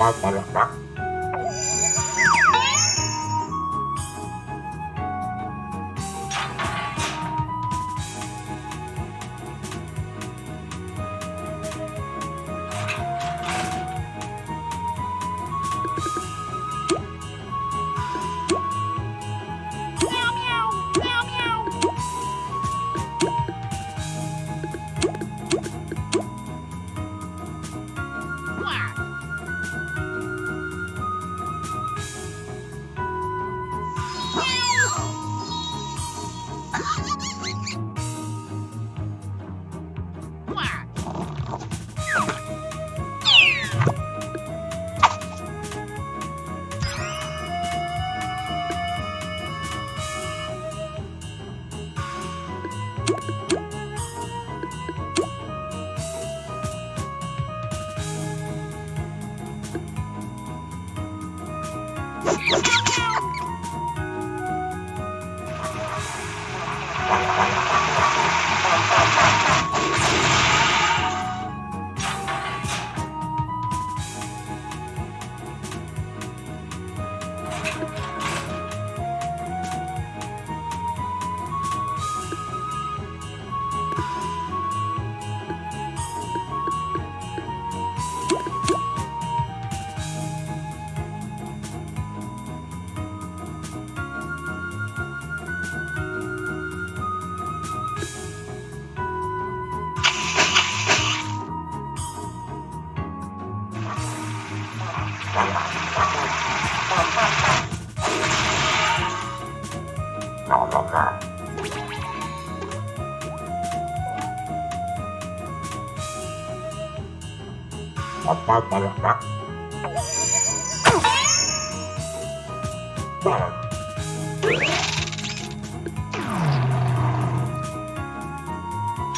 Parpol.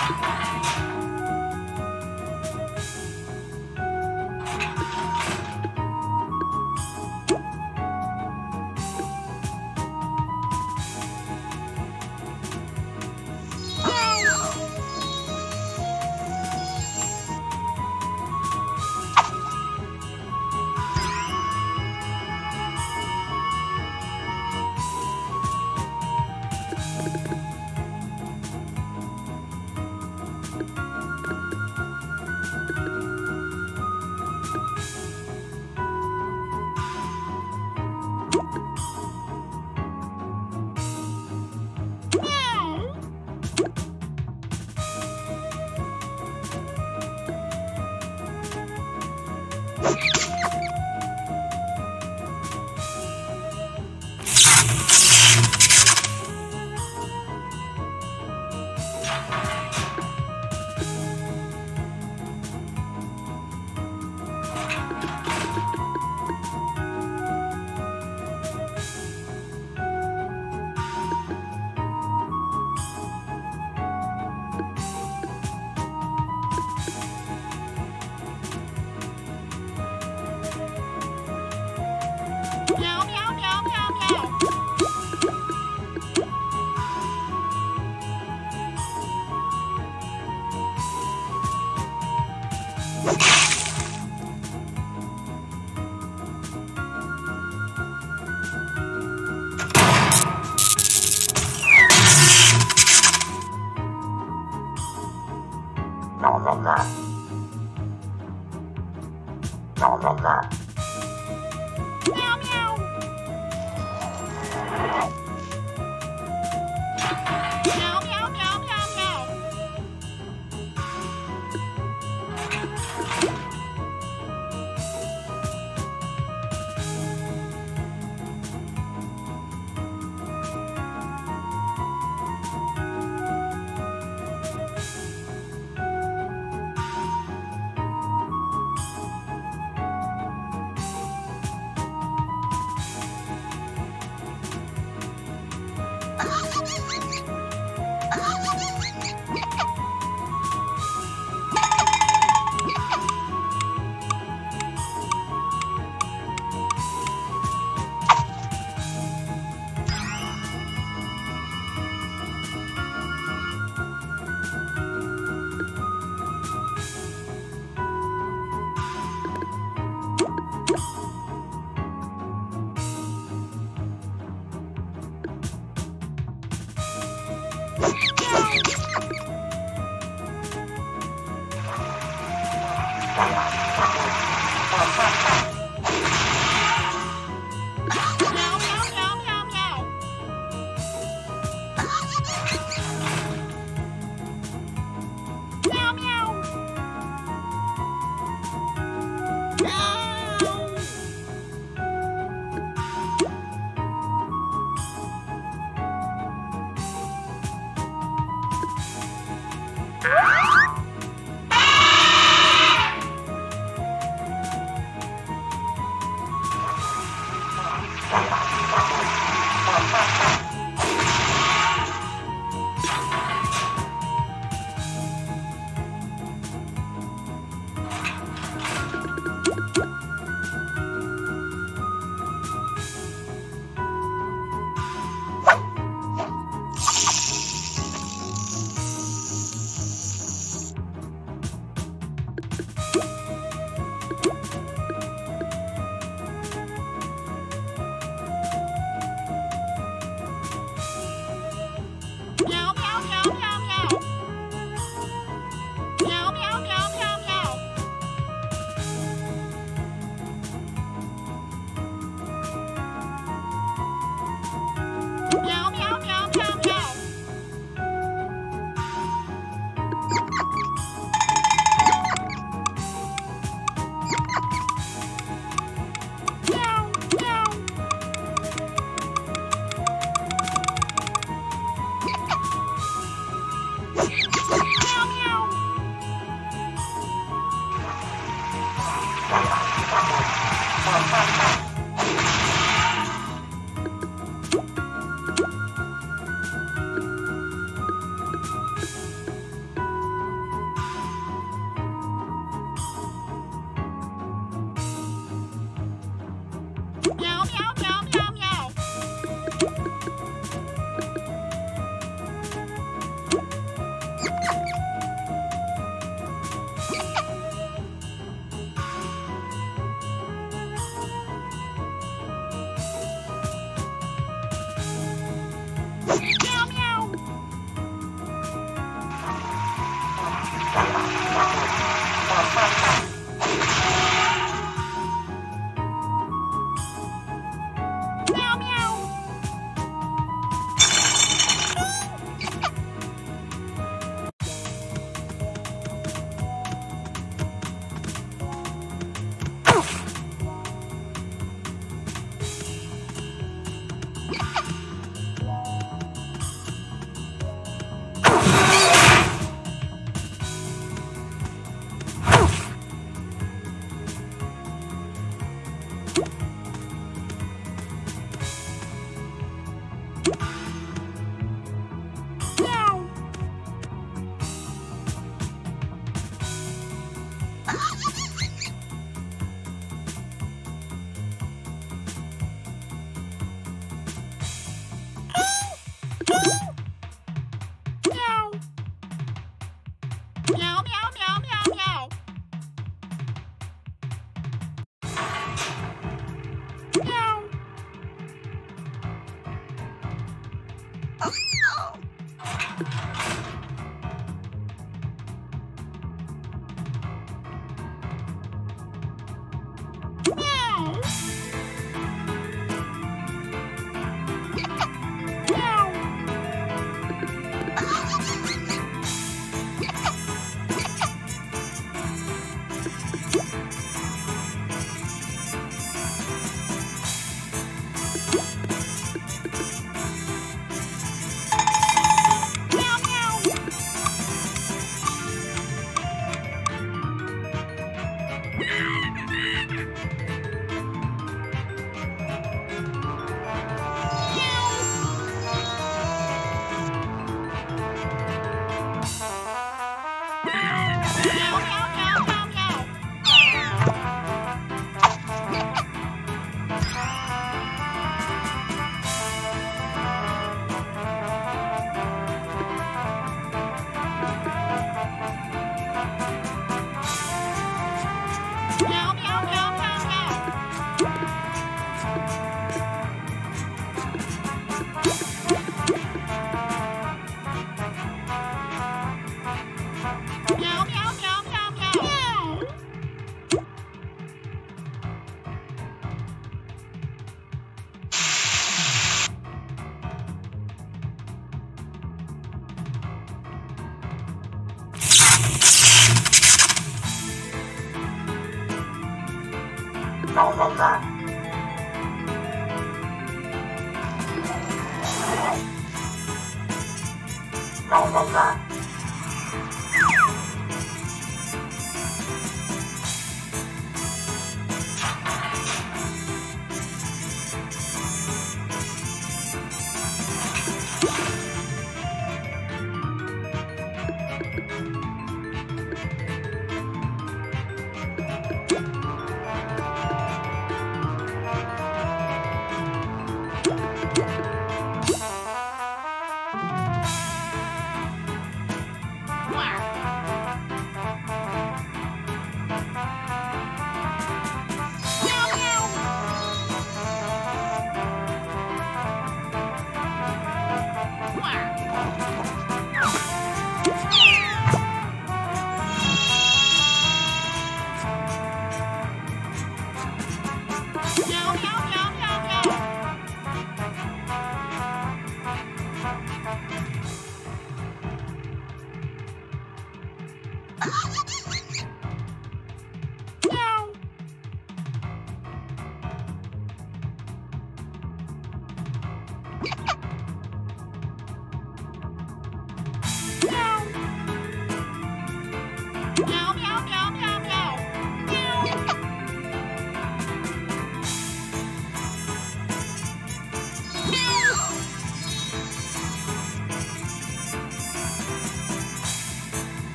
Meow.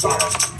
Dark.